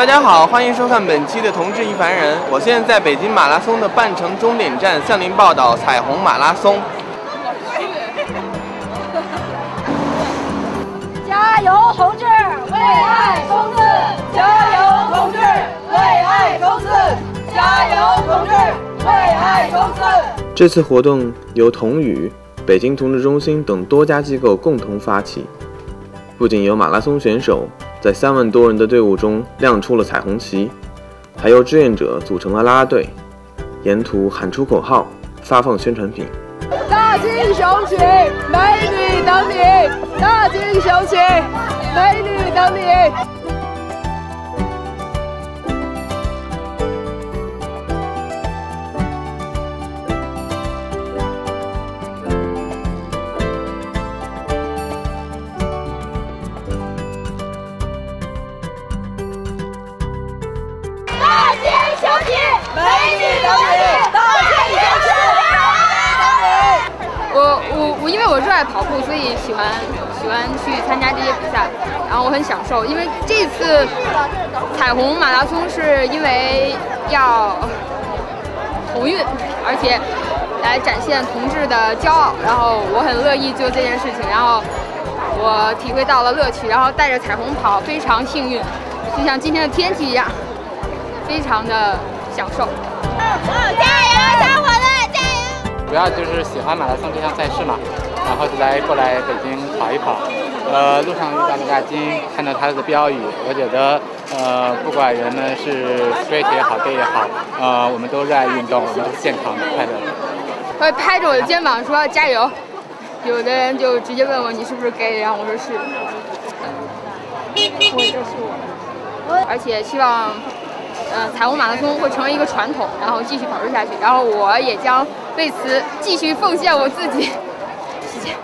大家好，欢迎收看本期的《同志一凡人》。我现在在北京马拉松的半程终点站向您报道彩虹马拉松。加油，同志，为爱冲刺！加油，同志，为爱冲刺！加油，同志，为爱冲刺！这次活动由同语、北京同志中心等多家机构共同发起，不仅有马拉松选手在三万多人的队伍中亮出了彩虹旗，还有志愿者组成了拉拉队，沿途喊出口号，发放宣传品。大惊小起，美女等你！大惊小起，美女等你！我我因为我热爱跑步，所以喜欢喜欢去参加这些比赛，然后我很享受，因为这次彩虹马拉松是因为要同运，而且来展现同志的骄傲，然后我很乐意做这件事情，然后我体会到了乐趣，然后带着彩虹跑非常幸运，就像今天的天气一样，非常的享受。加油！主要就是喜欢马拉松这项赛事嘛。然后就来过来北京跑一跑，呃，路上遇到了亚金，看到他的标语，我觉得，呃，不管人们是 straight 也好，gay 也好，呃，我们都热爱运动，我们都是健康的、快乐的。会拍着我的肩膀说加油，有的人就直接问我你是不是 gay，然后我说是，我就是我，而且希望，呃，彩虹马拉松会成为一个传统，然后继续保持下去，然后我也将为此继续奉献我自己。谢谢。